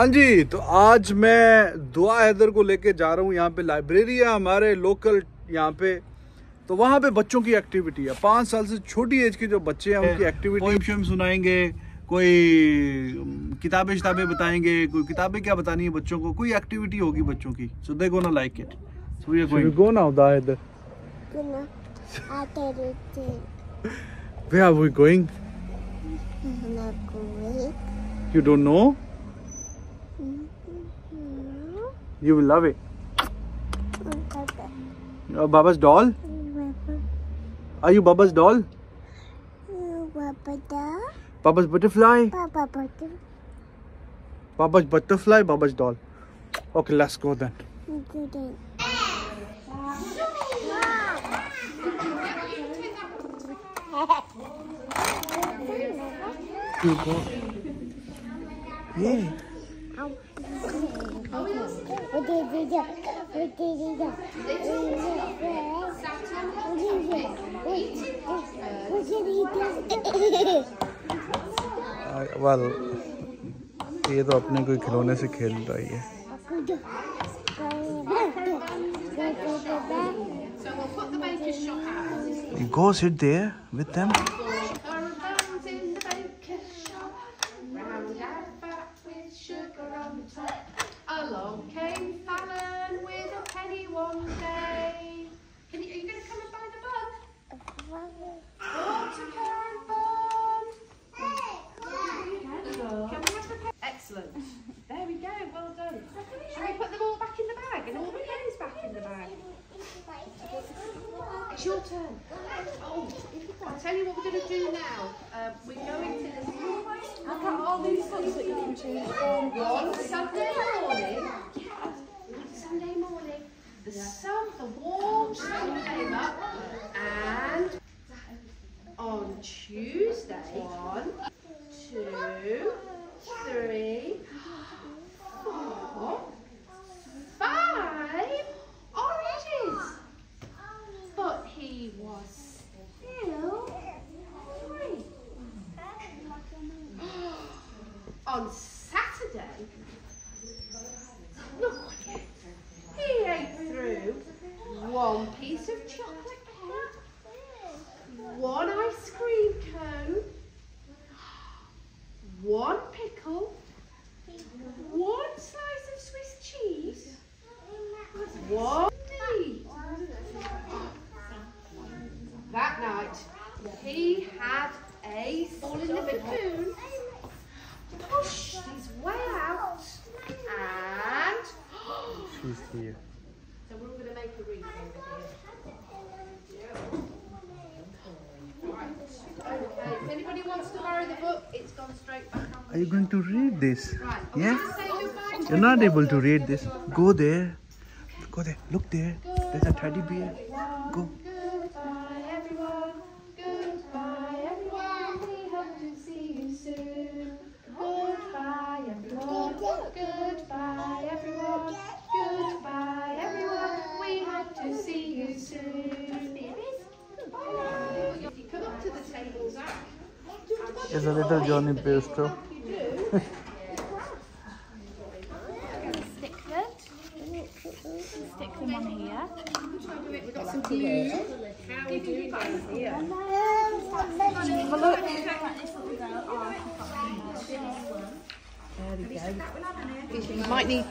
हाँ जी तो आज मैं दुआ हैदर को लेके जा रहा हूँ। यहाँ पे लाइब्रेरी है हमारे लोकल यहाँ पे। तो वहाँ पे बच्चों की एक्टिविटी है। पाँच साल से छोटी एज के जो बच्चे हैं उनकी एक्टिविटी सुनाएँगे कोई किताबें किताबें बताएँगे कोई किताबें क्या बतानी है बच्चों को? कोई एक्टिविटी होगी बच्चों की। सो दे गो ना like it so we are going go now Dua Haider? Where are we going? You don't know? You will love it. Uh, Baba's doll? Are you Baba's doll? Baba doll. Baba's butterfly? Baba's butterfly, Baba's doll. Okay, let's go then. You go. Yeah. वाल ये तो अपने कोई खिलौने से खेल रही है You go sit there with them. Along It's your turn. Oh, I'll tell you what we're going to do now. Um, we're going to this. Look at all these books that you can choose from. One Sunday morning. One Sunday morning. The sun, the warm sun came up, and on Tuesday, one, two, three, She's here. so we're all going to make a wreath over here. Okay. If anybody wants to borrow the book, it's gone straight back on. Are you going to read this? Right. Yeah? Say goodbye to You're not able to read this. Go there. Go there. Look there. There's a teddy bear. Go. There's a little Johnny Pesto. stick them. Stick them on here. We've got some glue. How? Have a look. You might need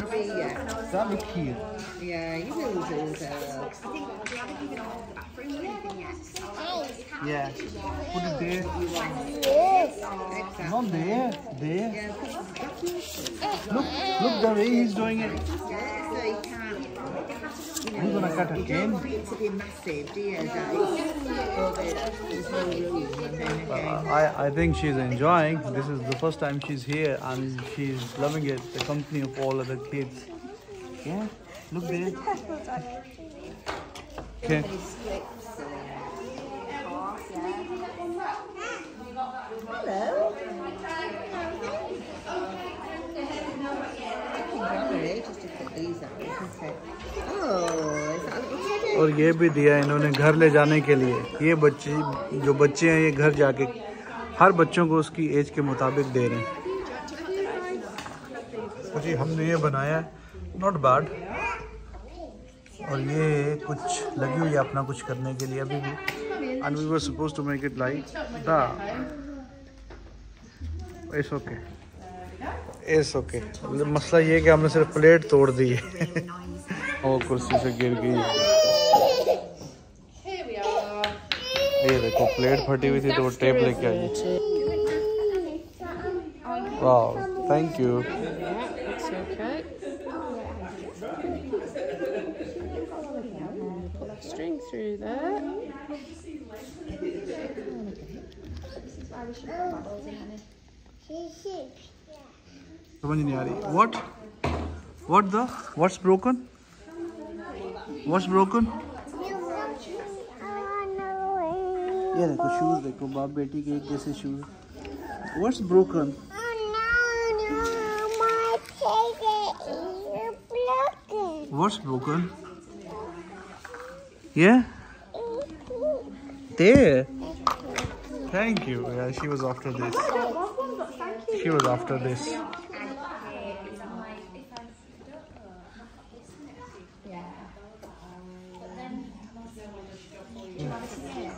yeah. Look here. Yeah, you will do. Yeah. Put it there. Exactly. Not there. There. Look. Look the way he's doing it. Yeah, so you gonna cut You again. don't want it to be massive, do you? That no room, and then again. I, I think she's enjoying. This is the first time she's here and she's loving it. The company of all other kids. Yeah, look there. Okay. Hello. Lovely, just to put these out, isn't it? और ये भी दिया इन्होंने घर ले जाने के लिए। ये बच्चे, जो बच्चे हैं, ये घर जाके हर बच्चों को उसकी एज के मुताबिक दे रहे हैं। जी, हमने ये बनाया नॉट बैड और ये कुछ लगी हुई है अपना कुछ करने के लिए अभी भी। And we were suppose to make it like the it's okay it's okay मसला ये है कि हमने सिर्फ़ प्लेट तोड़ दी है। और कुर्सी से गिर गई Here we are. ये देखो प्लेट फटी हुई थी तो वो टेप लेके आई वाह thank you It's okay. Pull the string through there. समझ नहीं आ रही what what the what's broken what's broken ये देखो शूज देखो बाप बेटी के एक जैसे shoes what's broken what's broken ये there thank you yeah she was after this she was after this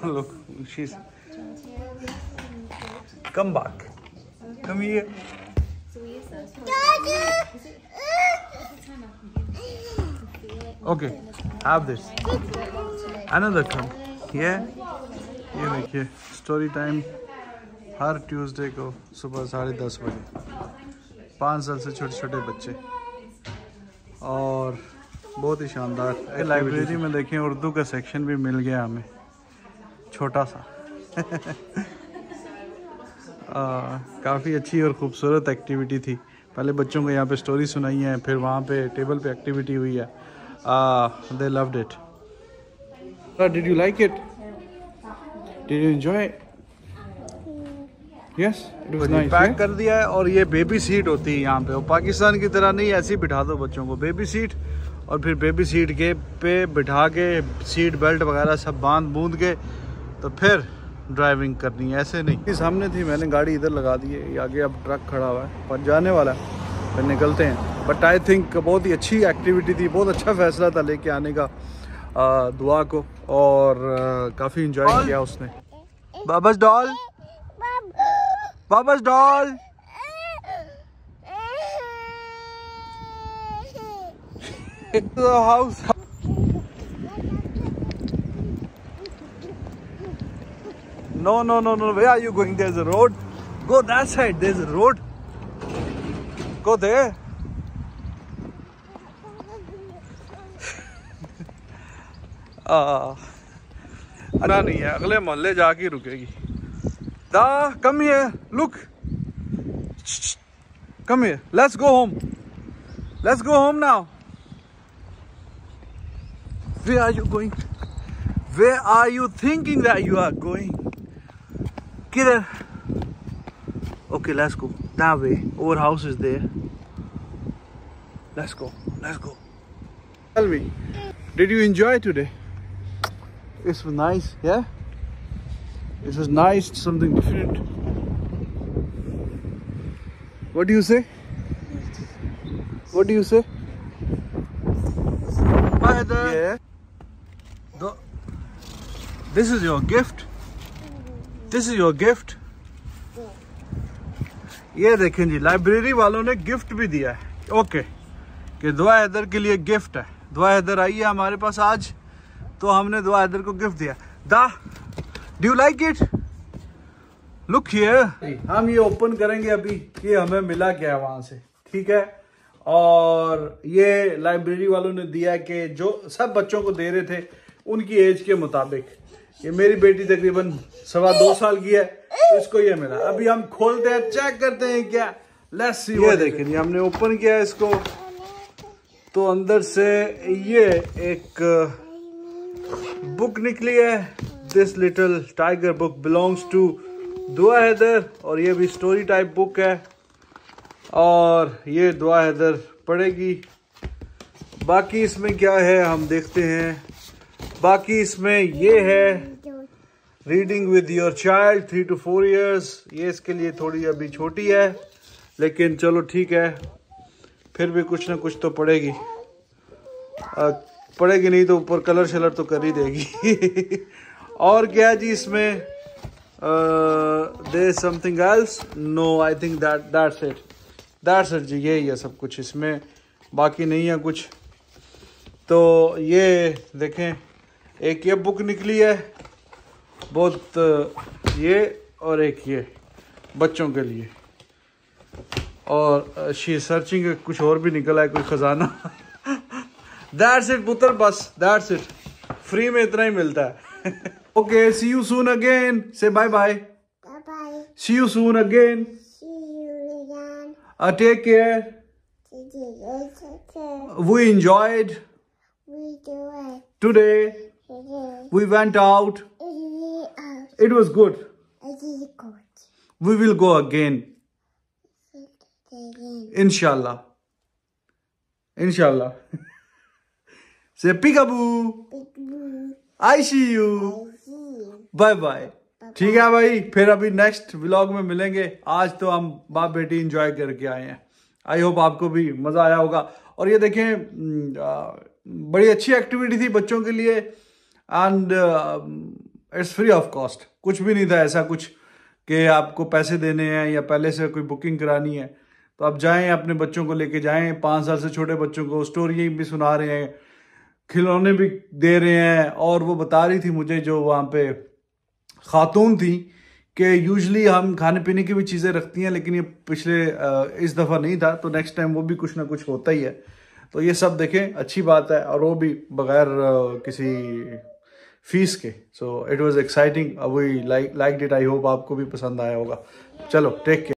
Look, she's. Come back. Come here. Okay, have this. Another come. Yeah. ये देखिए स्टोरी टाइम हर Tuesday को सुबह साढ़े दस बजे पाँच साल से छोटे छोटे बच्चे और बहुत ही शानदार लाइब्रेरी में देखें उर्दू का सेक्शन भी मिल गया हमें। छोटा सा। काफ़ी अच्छी और ख़ूबसूरत एक्टिविटी थी। पहले बच्चों को यहाँ पे स्टोरी सुनाई है फिर वहाँ पे टेबल पे एक्टिविटी हुई है। They loved it did you like it did you enjoy yes pack कर दिया है और ये बेबी सीट होती है यहाँ पे। और पाकिस्तान की तरह नहीं ऐसे बिठा दो बच्चों को। बेबी सीट और फिर बेबी सीट के पे बिठा के सीट बेल्ट वगैरह सब बाँध बूंद के तो फिर ड्राइविंग करनी है ऐसे नहीं। सामने थी मैंने गाड़ी इधर लगा दी है आगे अब ट्रक खड़ा हुआ है पर जाने वाला है फिर निकलते हैं। बट आई थिंक बहुत ही अच्छी एक्टिविटी थी बहुत अच्छा फैसला था लेके आने का आ, दुआ को और काफ़ी इंजॉय किया उसने। बाबस doll बाबस doll house No, no, no, no. Where are you going? There's a road. Go that side. There's a road. Go there. ना नहीं है अगले मोहल्ले जाके रुकेगी दा come here look come here let's go home let's go home now Where are you going? Where are you thinking that you are going? Kidder. Okay, let's go. That way. Our house is there. Let's go. Let's go. Tell me, did you enjoy today? It was nice, yeah? It was nice, something different. What do you say? What do you say? This is your gift. This is your gift. ये देखें जी library वालों ने gift भी दिया है। Okay कि दुआ हैदर के लिए गिफ्ट है। दुआ हैदर आई है हमारे पास आज तो हमने दुआ हैदर को गिफ्ट दिया। दा do you like it look here हम ये ओपन करेंगे अभी, कि हमें मिला क्या है वहाँ से। ठीक है? और ये लाइब्रेरी वालों ने दिया कि जो सब बच्चों को दे रहे थे, उनकी एज के मुताबिक। ये मेरी बेटी तकरीबन सवा दो साल की है तो इसको ये मिला। अभी हम खोलते हैं चेक करते हैं क्या। लेट्स सी ये देखें ये हमने ओपन किया है इसको। तो अंदर से ये एक बुक निकली है। This little tiger book belongs to Dua Haider और ये भी स्टोरी टाइप बुक है। और ये दुआ हैदर पड़ेगी बाकी इसमें क्या है हम देखते हैं। बाकी इसमें ये है। Reading with your child three to four years ये इसके लिए थोड़ी अभी छोटी है, लेकिन चलो ठीक है। फिर भी कुछ ना कुछ तो पड़ेगी। पड़ेगी नहीं तो ऊपर कलर शलर तो कर ही देगी। और क्या जी इसमें? They something else no I think that that's it that's it जी, यही है सब कुछ इसमें। बाकी नहीं है कुछ। तो ये देखें। एक ये बुक निकली है बहुत ये और एक ये बच्चों के लिए। और शी सर्चिंग कुछ और भी निकला है कोई खजाना। दैट्स इट पुत्र बस दैट्स इट फ्री में इतना ही मिलता है। Okay see you soon again से bye bye. See you soon again. Take care we enjoyed we we went out it was good we will go again inshallah inshallah say peekaboo i see you. Bye bye ठीक है भाई फिर अभी next vlog में मिलेंगे आज तो हम बाप बेटी एंजॉय करके आए हैं आई होप आपको भी मज़ा आया होगा और ये देखें हम्म, बड़ी अच्छी एक्टिविटी थी बच्चों के लिए and it's free of cost कुछ भी नहीं था ऐसा कुछ कि आपको पैसे देने हैं या पहले से कोई बुकिंग करानी है। तो आप जाएँ, अपने बच्चों को लेके जाएँ, पाँच साल से छोटे बच्चों को स्टोरी भी सुना रहे हैं, खिलौने भी दे रहे हैं, और वो बता रही थी मुझे जो वहाँ पे खातून थी कि यूजली हम खाने पीने की भी चीज़ें रखती हैं, लेकिन ये पिछले इस दफ़ा नहीं था तो नेक्स्ट टाइम वो भी कुछ ना कुछ होता ही है। तो ये सब देखें, अच्छी बात है, और वो भी बगैर किसी फ़ीस के। So it was exciting we like like did I hope आपको भी पसंद आया होगा। चलो टेक केयर